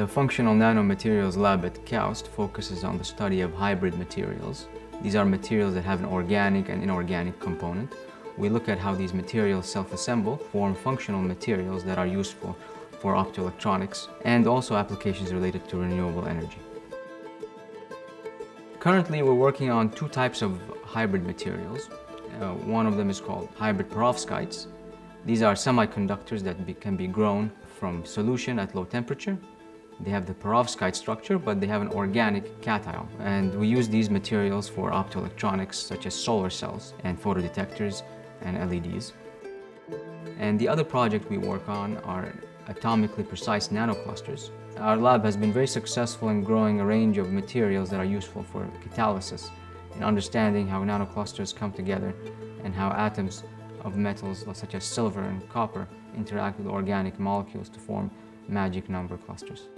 The Functional Nanomaterials Lab at KAUST focuses on the study of hybrid materials. These are materials that have an organic and inorganic component. We look at how these materials self-assemble, form functional materials that are useful for optoelectronics and also applications related to renewable energy. Currently, we're working on two types of hybrid materials. Uh, one of them is called hybrid perovskites. These are semiconductors that be, can be grown from solution at low temperature. They have the perovskite structure, but they have an organic cation. And we use these materials for optoelectronics, such as solar cells and photodetectors and LEDs. And the other project we work on are atomically precise nanoclusters. Our lab has been very successful in growing a range of materials that are useful for catalysis in understanding how nanoclusters come together and how atoms of metals such as silver and copper interact with organic molecules to form magic number clusters.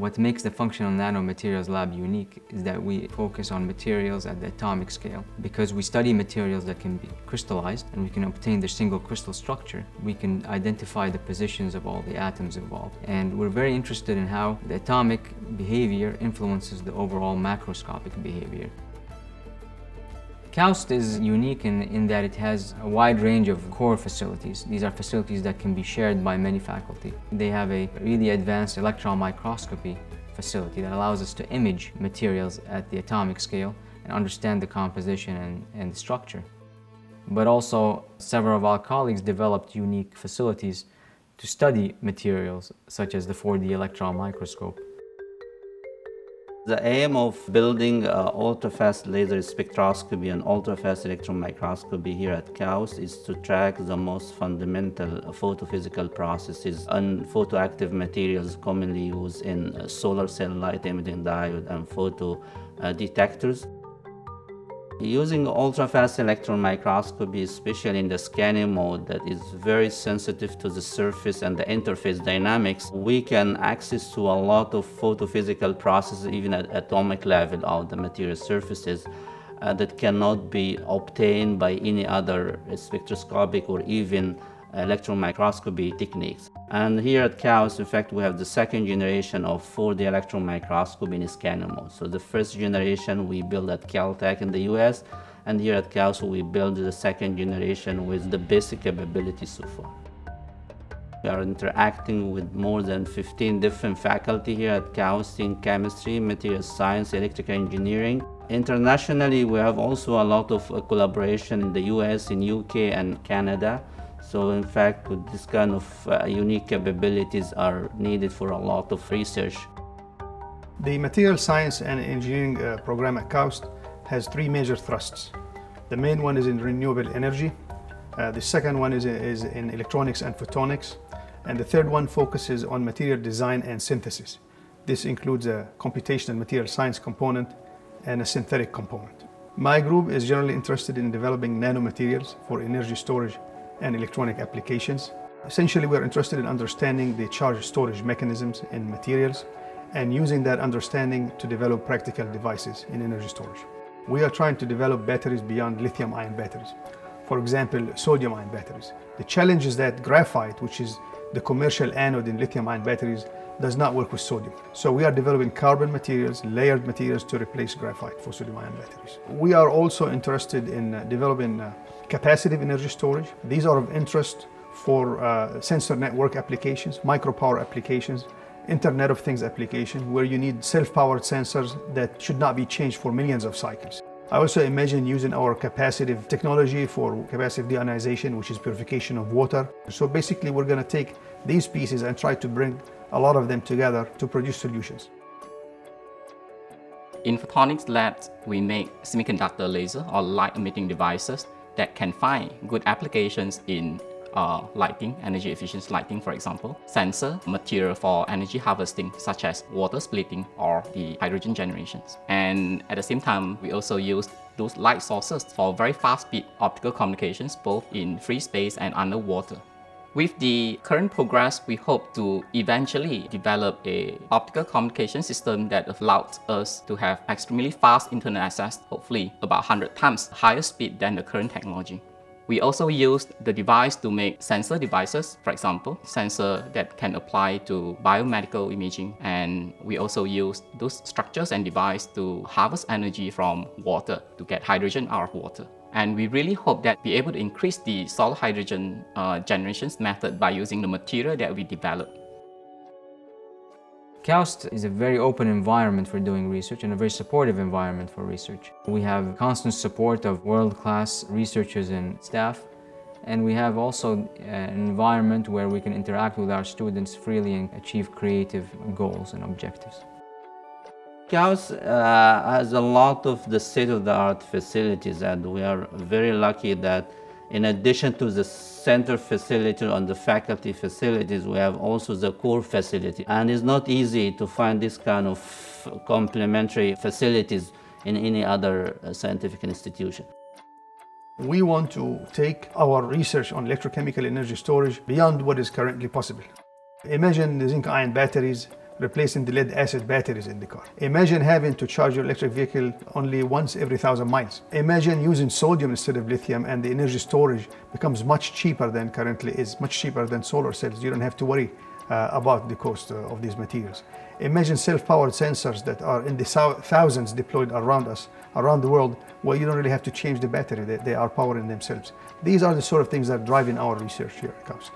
What makes the Functional Nanomaterials Lab unique is that we focus on materials at the atomic scale. Because we study materials that can be crystallized and we can obtain their single crystal structure, we can identify the positions of all the atoms involved. And we're very interested in how the atomic behavior influences the overall macroscopic behavior. KAUST is unique in, in that it has a wide range of core facilities. These are facilities that can be shared by many faculty. They have a really advanced electron microscopy facility that allows us to image materials at the atomic scale and understand the composition and, and structure. But also, several of our colleagues developed unique facilities to study materials, such as the 4D electron microscope. The aim of building uh, ultra-fast laser spectroscopy and ultra-fast electron microscopy here at KAUST is to track the most fundamental photophysical processes and photoactive materials commonly used in uh, solar cell light emitting diode and photo uh, detectors. Using ultra-fast electron microscopy, especially in the scanning mode that is very sensitive to the surface and the interface dynamics, we can access to a lot of photophysical processes even at atomic level of the material surfaces uh, that cannot be obtained by any other spectroscopic or even electron microscopy techniques. And here at KAUST, in fact, we have the second generation of 4D electron microscopy in scanning mode. So the first generation we built at Caltech in the US, and here at KAUST we built the second generation with the basic capabilities so far. We are interacting with more than 15 different faculty here at KAUST in chemistry, material science, electrical engineering. Internationally, we have also a lot of uh, collaboration in the US, in UK, and Canada. So in fact, this kind of uh, unique capabilities are needed for a lot of research. The material science and engineering uh, program at KAUST has three major thrusts. The main one is in renewable energy. Uh, the second one is, is in electronics and photonics. And the third one focuses on material design and synthesis. This includes a computational material science component and a synthetic component. My group is generally interested in developing nanomaterials for energy storage and electronic applications. Essentially, we're interested in understanding the charge storage mechanisms in materials and using that understanding to develop practical devices in energy storage. We are trying to develop batteries beyond lithium-ion batteries. For example, sodium-ion batteries. The challenge is that graphite, which is the commercial anode in lithium-ion batteries, does not work with sodium. So we are developing carbon materials, layered materials to replace graphite for sodium-ion batteries. We are also interested in uh, developing uh, capacitive energy storage. These are of interest for uh, sensor network applications, micropower applications, Internet of Things application, where you need self-powered sensors that should not be changed for millions of cycles. I also imagine using our capacitive technology for capacitive deionization, which is purification of water. So basically, we're going to take these pieces and try to bring a lot of them together to produce solutions. In photonics labs, we make semiconductor laser or light emitting devices that can find good applications in uh, lighting, energy efficient lighting for example, sensor material for energy harvesting such as water splitting or the hydrogen generations. And at the same time, we also use those light sources for very fast speed optical communications both in free space and underwater. With the current progress, we hope to eventually develop a optical communication system that allows us to have extremely fast internet access, hopefully about 100 times higher speed than the current technology. We also used the device to make sensor devices, for example, sensor that can apply to biomedical imaging. And we also used those structures and device to harvest energy from water to get hydrogen out of water. And we really hope that be able to increase the solid hydrogen uh, generations method by using the material that we developed. KAUST is a very open environment for doing research and a very supportive environment for research. We have constant support of world-class researchers and staff and we have also an environment where we can interact with our students freely and achieve creative goals and objectives. KAUST uh, has a lot of the state-of-the-art facilities and we are very lucky that in addition to the center facility and the faculty facilities, we have also the core facility. And it's not easy to find this kind of complementary facilities in any other uh, scientific institution. We want to take our research on electrochemical energy storage beyond what is currently possible. Imagine the zinc ion batteries replacing the lead acid batteries in the car. Imagine having to charge your electric vehicle only once every thousand miles. Imagine using sodium instead of lithium and the energy storage becomes much cheaper than currently is, much cheaper than solar cells. You don't have to worry uh, about the cost uh, of these materials. Imagine self-powered sensors that are in the thousands deployed around us, around the world, where you don't really have to change the battery, they, they are powering themselves. These are the sort of things that are driving our research here at KAUST.